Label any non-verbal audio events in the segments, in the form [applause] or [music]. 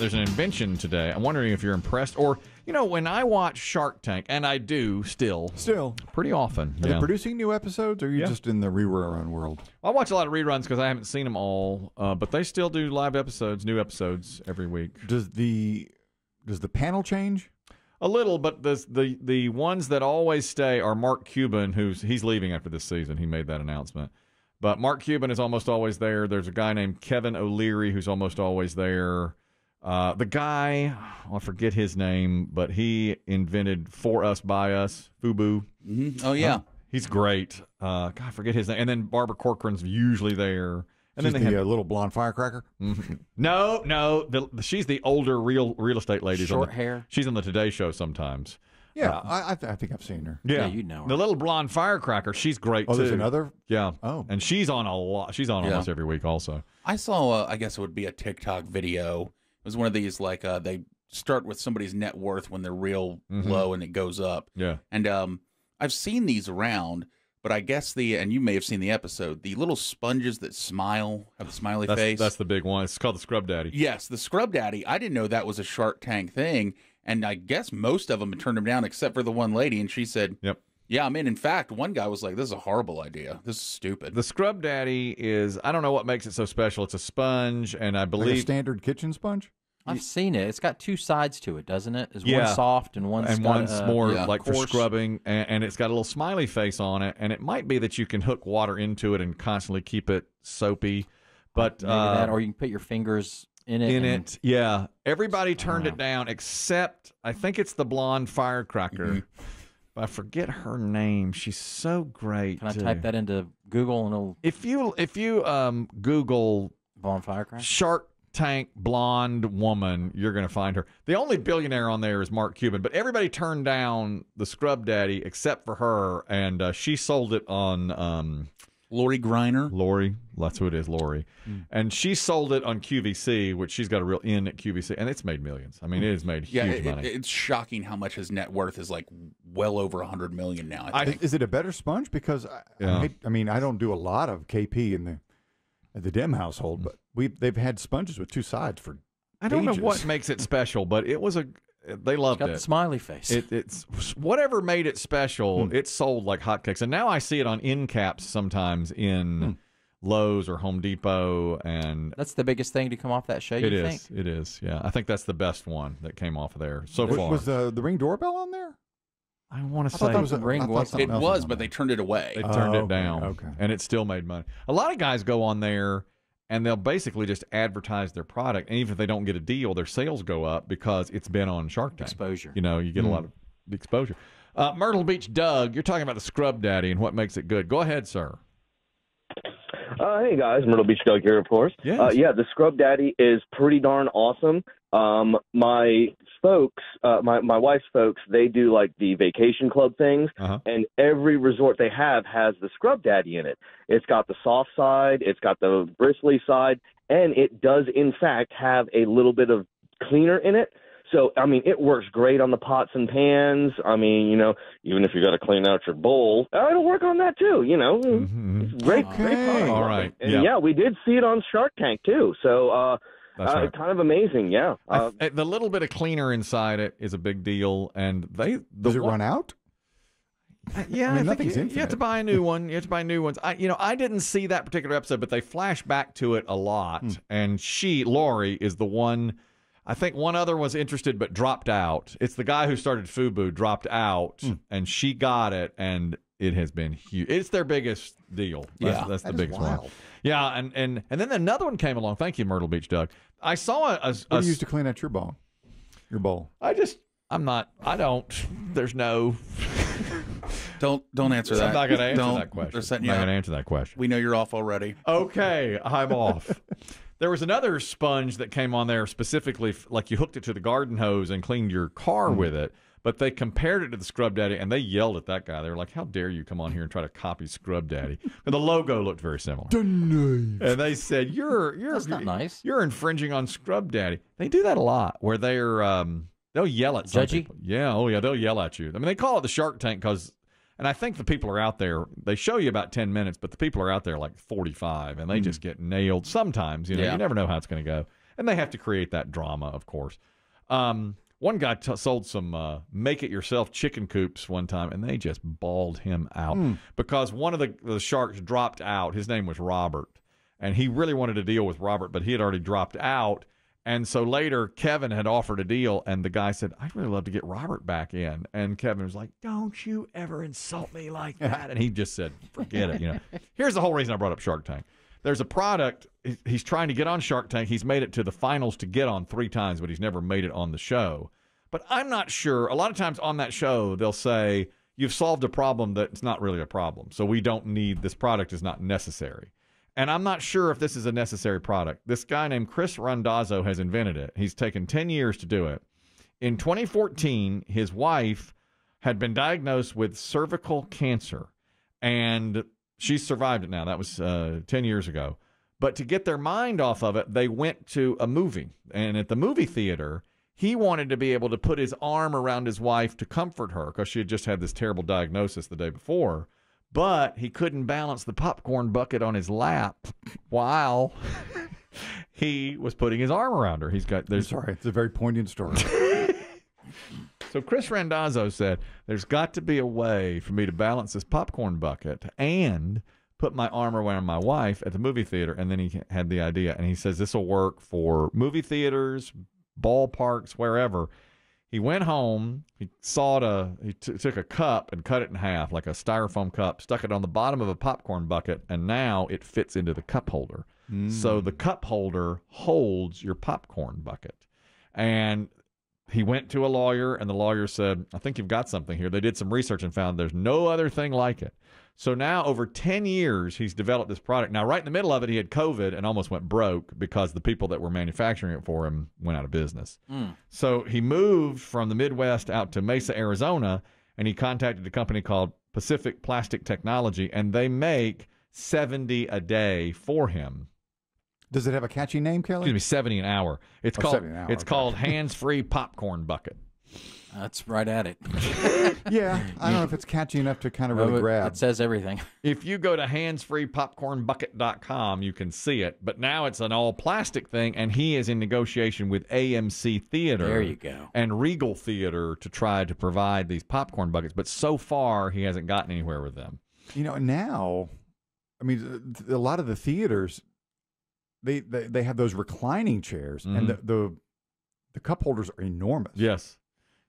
there's an invention today. I'm wondering if you're impressed, or you know, when I watch Shark Tank, and I do still Still, pretty often. are yeah. they producing new episodes, or are you Yeah. just in the rerun world? I watch a lot of reruns because I haven't seen them all, uh, but they still do live episodes, new episodes every week. Does the does the panel change? A little, but the the the ones that always stay are Mark Cuban, who's he's leaving after this season. He made that announcement. But Mark Cuban is almost always there. There's a guy named Kevin O'Leary who's almost always there. Uh, the guy, I forget his name, but he invented For Us By Us, Fubu. hmm Oh yeah. He's great. Uh, God, I forget his name. And then Barbara Corcoran's usually there. And She's then they the have uh, little blonde firecracker. no, no. The, the- she's the older real real estate lady. Short hair. She's on the Today Show sometimes. Yeah, I, I, th- I think I've seen her. Yeah, you'd know her. The little blonde firecracker. She's great too. Oh, too. there's another. Yeah. Oh. And she's on a lot. She's on Yeah. almost every week. Also. I saw. Uh, I guess it would be a TikTok video. It was one of these like uh, they start with somebody's net worth when they're real Mhm. low and it goes up. Yeah. And um, I've seen these around, but I guess the and you may have seen the episode. The little sponges that smile have the smiley That's face. that's the big one. It's called the Scrub Daddy. Yes, the Scrub Daddy. I didn't know that was a Shark Tank thing, and I guess most of them turned him down except for the one lady, and she said, Yep. "Yeah, I mean, in." In fact, one guy was like, "This is a horrible idea. This is stupid." The Scrub Daddy is. I don't know what makes it so special. It's a sponge, and I Like a believe standard kitchen sponge. I've seen it. It's got two sides to it, doesn't it? Is Yeah. one soft and one's and got, one's uh, more yeah, like for scrubbing, and, and it's got a little smiley face on it. And it might be that you can hook water into it and constantly keep it soapy. But maybe uh, that, or you can put your fingers in it. in it. Yeah, everybody turned it down except I think it's the blonde firecracker. [laughs] But I forget her name. She's so great. Can I type that into Google and it'll If you if you um Google bonfire? Shark Tank blonde woman, you're going to find her. The only billionaire on there is Mark Cuban, but everybody turned down the Scrub Daddy except for her, and uh, she sold it on um, Lori Greiner. Lori. That's who it is, Lori. Hmm. And she sold it on QVC, which she's got a real in at QVC, and it's made millions. I mean, it has made Yeah, huge it, money. it- it's shocking how much his net worth is like well over a hundred million now. I I- think. Is it a better sponge? Because I, Yeah. I, hate- I mean, I don't do a lot of KP in the at the Demm household, but we they've had sponges with two sides for. I don't know what makes it special, but it was a. They It's loved got it. the smiley face. It, it's whatever made it special. Hmm. It sold like hotcakes, and now I see it on end caps sometimes in Hmm. Lowe's or Home Depot, and That's the biggest thing to come off that show. it you is. think? It is. Yeah, I think that's the best one that came off of there so Was, far. was the the ring doorbell on there? I want to I thought say that was a, Ring I was- it else was, on but they turned it away. they turned Oh, it down, okay. and it still made money. A lot of guys go on there. And they'll basically just advertise their product, and even if they don't get a deal, their sales go up because it's been on Shark Tank. Exposure. You know, you get a lot of exposure. Uh, Myrtle Beach Doug, you're talking about the Scrub Daddy and what makes it good. Go ahead, sir. Uh, hey guys, Myrtle Beach Doug here, of course. Yes. Uh, yeah, the Scrub Daddy is pretty darn awesome. Um, my folks, uh, my my wife's folks, they do like the vacation club things, Uh-huh. and every resort they have has the Scrub Daddy in it. It's got the soft side, it's got the bristly side, and it does in fact have a little bit of cleaner in it. So I mean, it works great on the pots and pans. I mean, you know, even if you got to clean out your bowl, uh, it'll work on that too. You know, Mhm. it's great, great product. All right. And Yeah. yeah. we did see it on Shark Tank too. So uh, That's uh right. kind of amazing. Yeah. Uh, th- the little bit of cleaner inside it is a big deal, and they the Does it one- run out? Yeah, I mean, think nothing's you, you have to buy a new [laughs] one. You have to buy new ones. I, you know, I didn't see that particular episode, but they flash back to it a lot. Hmm. And she, Lori, is the one. I think one other was interested but dropped out. It's the guy who started Fubu dropped out, Hmm. and she got it, and it has been huge. It's their biggest deal. That's, Yeah. that's the That is biggest one. Yeah, and and and then another one came along. Thank you, Myrtle Beach Doug. I saw a. a, What do you use to clean out your bowl? Your bowl. I just. I'm not. I don't. There's no. [laughs] Don't don't answer that. I'm not going to answer Don't. that question. They're setting I'm you not going to answer that question. We know you're off already. Okay, I'm [laughs] off. There was another sponge that came on there specifically, like you hooked it to the garden hose and cleaned your car mm-hmm. with it. But they compared it to the Scrub Daddy, and they yelled at that guy. They were like, "How dare you come on here and try to copy Scrub Daddy?" [laughs] But the logo looked very similar. And they said, "You're you're That's not nice. You're infringing on Scrub Daddy." They do that a lot, where they're um, they'll yell at some Judgy? people. Yeah, oh yeah, they'll yell at you. I mean, they call it the Shark Tank because, and I think the people are out there. They show you about ten minutes, but the people are out there like forty five, and they just get nailed. Sometimes, you know, Yeah. you never know how it's going to go. and they have to create that drama, of course. Um, one guy t- sold some uh, make-it-yourself chicken coops one time, and they just bawled him out because one of the, the sharks dropped out. His name was Robert, and he really wanted to deal with Robert, but he had already dropped out. And so later, Kevin had offered a deal, and the guy said, "I'd really love to get Robert back in." And Kevin was like, "Don't you ever insult me like [laughs] that!" And he just said, "Forget it." You know. Here's the whole reason I brought up Shark Tank. There's a product he's trying to get on Shark Tank. He's made it to the finals to get on three times, but he's never made it on the show. But I'm not sure. A lot of times on that show, they'll say, You've solved a problem that's not really a problem. So we don't need this product is not necessary. And I'm not sure if this is a necessary product. This guy named Chris Randazzo has invented it. He's taken 10 years to do it. In 2014, his wife had been diagnosed with cervical cancer, and she's survived it now. That was uh, 10 years ago. But to get their mind off of it, they went to a movie. And at the movie theater, he wanted to be able to put his arm around his wife to comfort her because she had just had this terrible diagnosis the day before. But he couldn't balance the popcorn bucket on his lap while [laughs] he was putting his arm around her. He's got there's Sorry, it's a very poignant story. [laughs] so Chris Randazzo said, "There's got to be a way for me to balance this popcorn bucket and put my arm around my wife at the movie theater." And then he had the idea, and he says this will work for movie theaters, ballparks, wherever. He went home. He sawed a. He t- took a cup and cut it in half, like a styrofoam cup. Stuck it on the bottom of a popcorn bucket, and now it fits into the cup holder. So the mm. cup holder holds your popcorn bucket. And he went to a lawyer, and the lawyer said, I think you've got something here. They did some research and found there's no other thing like it. So now, over 10 years, he's developed this product. Now, right in the middle of it, he had COVID and almost went broke because the people that were manufacturing it for him went out of business. Hmm. So he moved from the Midwest out to Mesa, Arizona, and he contacted a company called Pacific Plastic Technology, and they make 70 a day for him. Does it have a catchy name, Kelly? Excuse Kelly? me, 70 an hour. It's Oh, called 70 an hour, it's okay. called [laughs] hands-free popcorn bucket. That's right at it. [laughs] Yeah, I don't know if it's catchy enough to kind of really it, grab. it says everything. [laughs] If you go to handsfreepopcornbucket.com, you can see it. But now it's an all plastic thing, and he is in negotiation with AMC Theater. There you go. And Regal Theater to try to provide these popcorn buckets. But so far, he hasn't gotten anywhere with them. You know, now, I mean, a lot of the theaters, they they, they have those reclining chairs, and the, the the cup holders are enormous. Yes.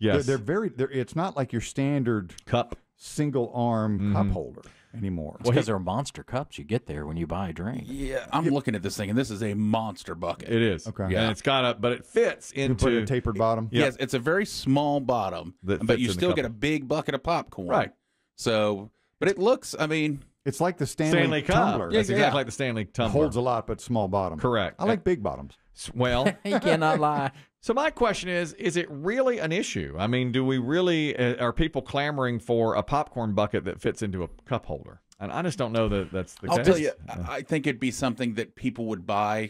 They're, Yes. they're very. They're, it's not like your standard Cup. single arm Mm-hmm. cup holder anymore. It's because they're monster cups you get there when you buy a drink. Yeah, I'm looking at this thing, and this is a monster bucket. It is. Okay. And Yeah. it's got a, but it fits you into. put a tapered bottom. Yeah. Yes, it's a very small bottom, but you still get a big bucket of popcorn. Right. So, but it looks. I mean, It's like the Stanley, Stanley Cup. tumbler. That's Yeah, exactly yeah. like the Stanley tumbler. holds a lot, but small bottom. Correct. I like big bottoms. Well, [laughs] you cannot lie. [laughs] So my question is: Is it really an issue? I mean, do we really uh, are people clamoring for a popcorn bucket that fits into a cup holder? And I just don't know that that's the I'll case. tell you, I I think it'd be something that people would buy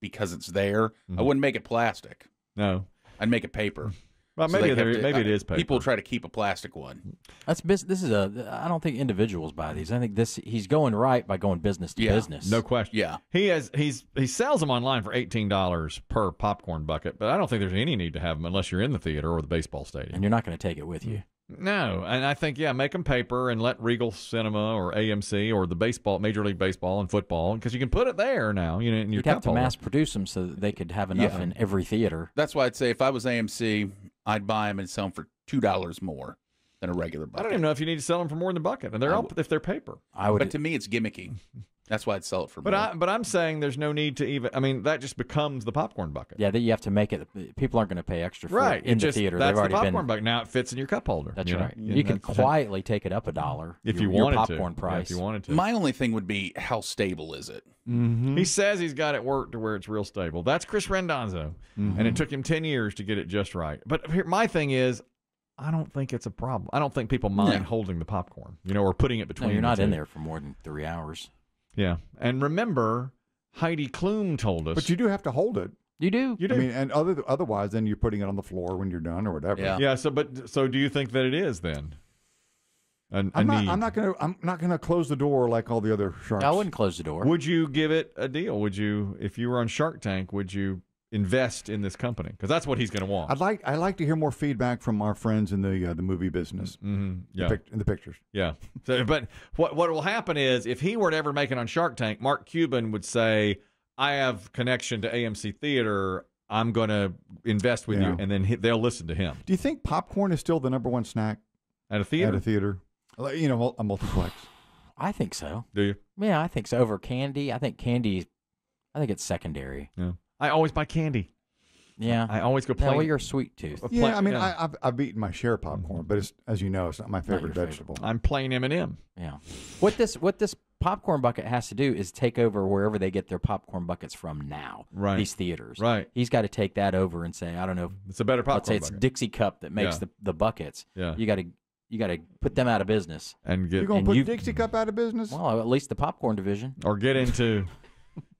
because it's there. Mm-hmm. I wouldn't make it plastic. No. I'd make it paper. [laughs] Well, maybe they have there, to- maybe it uh, paper. People try to keep a plastic one. That's this is a. I don't think individuals buy these. I think this he's going right by going business to Yeah. business. no question. Yeah. He has he's he sells them online for eighteen dollars per popcorn bucket, but I don't think there's any need to have them unless you're in the theater or the baseball stadium. and you're not going to take it with you. No, and I think yeah, make them paper and let Regal Cinema or AMC or the baseball, Major League Baseball and football, because you can put it there now. You know, in your You'd have to mass produce them so that they could have enough Yeah. in every theater. That's why I'd say if I was AMC, I'd buy them and sell them for two dollars more than a regular bucket. I don't even know if you need to sell them for more than a bucket, and they're I all would- if they're paper. I would. But to me, it's gimmicky. [laughs] That's why I'd sell it for But more. I but I'm saying there's no need to even. I mean, that just becomes the popcorn bucket. yeah, that you have to make it. People aren't going to pay extra for right. it in it the just, theater. That's They've already the popcorn been. bucket. Now it fits in your cup holder. That's you right. Yeah, You can quietly take it up a dollar if your, you your popcorn to. price. Yeah, if you wanted to. My only thing would be how stable is it? Mm-hmm. He says he's got it worked to where it's real stable. That's Chris Randazzo, mm-hmm. and it took him ten years to get it just right. But here, my thing is, I don't think it's a problem. I don't think people mind No. holding the popcorn, you know, or putting it no, between. you're the not in there for more than three hours. Yeah, and remember, Heidi Klum told us. But you do have to hold it. You do. you do. I mean, and other otherwise, then you're putting it on the floor when you're done or whatever. Yeah. yeah. So, but so, do you think that it is then? A, a I'm not. need? I'm not gonna. I'm not gonna close the door like all the other sharks. I wouldn't close the door. Would you give it a deal? Would you, if you were on Shark Tank, would you invest in this company because that's what he's going to want. I'd like I'd like to hear more feedback from our friends in the uh, the movie business. Mhm, The yeah. pic- in the pictures. Yeah. So, but what what will happen is if he were to ever make it on Shark Tank, Mark Cuban would say, "I have connection to AMC Theater. I'm going to invest with Yeah. you," and then he, they'll listen to him Do you think popcorn is still the number one snack at a theater. at a theater? You know, a multiplex. I think so. Do you? Yeah, I think so. Over candy, I think candy. I think it's secondary. Yeah. I always buy candy. Yeah. I always go no, plain. well, you're sweet tooth. a Yeah, plain- I mean, yeah. I, I've I've eaten my share of popcorn, but it's as you know, it's not my favorite your favorite. vegetable. I'm plain M and M. Yeah. What this what this popcorn bucket has to do is take over wherever they get their popcorn buckets from now. Right. These theaters. Right. He's got to take that over and say, I don't know. It's a better popcorn. let's say it's bucket. Dixie Cup that makes Yeah. the, the buckets. Yeah. You got to you got to put them out of business. and get You're going and to put you- Dixie Cup out of business? Well, at least the popcorn division. or get into.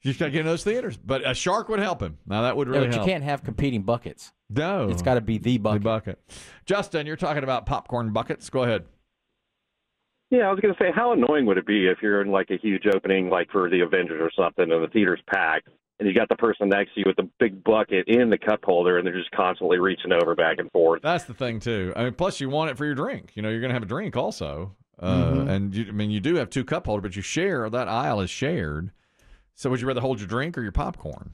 You just got to get in those theaters. But a shark would help him. Now that would Yeah, really but you can't have competing buckets. No, It's got to be the the bucket. bucket. Justin, you're talking about popcorn buckets. Go ahead. Yeah, I was going to say, how annoying would it be if you're in like a huge opening, like for the Avengers or something, and the theater's packed, and you got the person next to you with the big bucket in the cup holder, and they're just constantly reaching over back and forth. That's the thing too. I mean, plus you want it for your drink. You know, you're going to have a drink also, uh, Mm-hmm. and you, I mean, you do have two cup holders, but you share that aisle is shared. So would you rather hold your drink or your popcorn?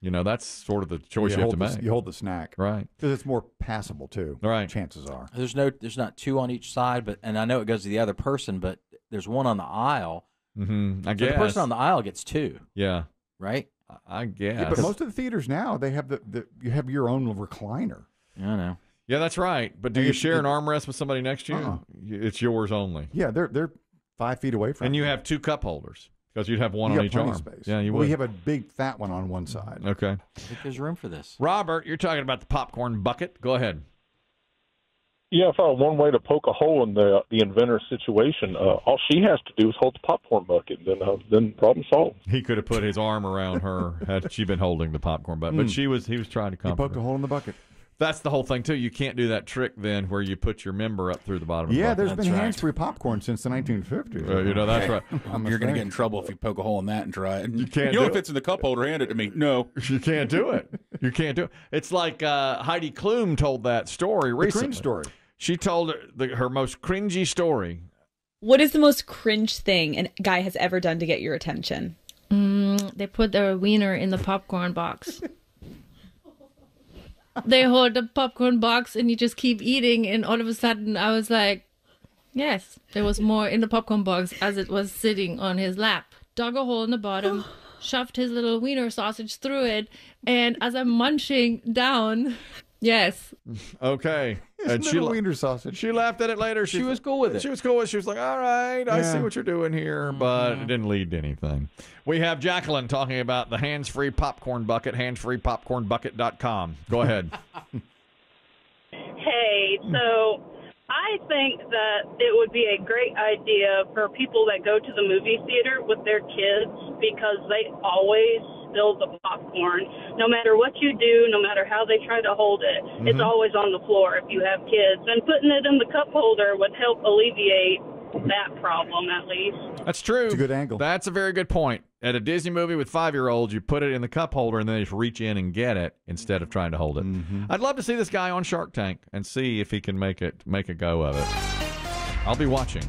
You know, that's sort of the choice you, have to the, make. You hold the snack right. because it's more passable too. Right. Chances are. There's no there's not two on each side, but and I know it goes to the other person, but there's one on the aisle. Mm-hmm. I So guess. the person on the aisle gets two, yeah. right? I- I guess. Yeah, but most of the theaters now they have the, the you have your own recliner. I know. yeah, that's right. But do And you it- share an armrest with somebody next to you? Uh-uh. It's yours only. Yeah, they're they're five feet away from. And you you. have two cup holders because you'd have one You on each plenty arm. space. Yeah, you well, would. We have a big fat one on one side. okay. I think there's room for this. Robert, you're talking about the popcorn bucket. Go ahead. Yeah, I found one way to poke a hole in the the inventor situation. Uh, all she has to do is hold the popcorn bucket, then uh, then problem solved. He could have put his arm around her had she been holding the popcorn bucket, but Mm. she was he was trying to You comfort poked her. a hole in the bucket. That's the whole thing too. You can't do that trick then where you put your member up through the bottom. Yeah, of the there's bucket. been right. hands-free popcorn since the 1950s. Uh, you know that's right. I'm You're going to get in trouble if you poke a hole in that and try it. You can't You know do if it. it's in the cup holder, hand it to me. No. [laughs] You can't do it. You can't do it. It's like uh, Heidi Klum told that story the recently. cringe story. She told her, the, her most cringy story. What is the most cringe thing a guy has ever done to get your attention? Mm, they put their wiener in the popcorn box. [laughs] they hold the popcorn box and you just keep eating, and all of a sudden I was like, yes, there was more in the popcorn box as it was sitting on his lap. Dug a hole in the bottom, [sighs] shoved his little wiener sausage through it, and as I'm munching down, yes, [laughs] Okay, It's and she little la- wiener sausage. she laughed at it later. She was cool with it. She was cool with it. She was like, "All right, I see what you're doing here," but Mm-hmm. it didn't lead to anything. We have Jacqueline talking about the hands-free popcorn bucket. Handsfreepopcornbucket.com. Go ahead. [laughs] Hey, so I think that it would be a great idea for people that go to the movie theater with their kids because they always spill the popcorn. No matter what you do, no matter how they try to hold it, it's always on the floor if you have kids. And putting it in the cup holder would help alleviate that problem at least. That's true. It's a good angle. That's a very good point. At a Disney movie with five-year-olds, you put it in the cup holder and then they just reach in and get it instead of trying to hold it. Mm-hmm. I'd love to see this guy on Shark Tank and see if he can make it make a go of it. I'll be watching.